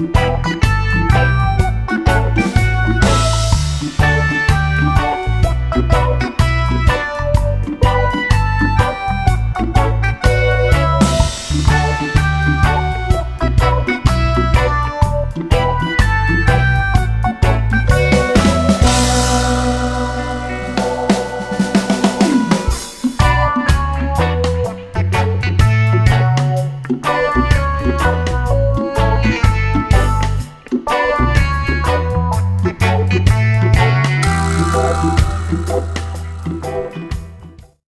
Bye.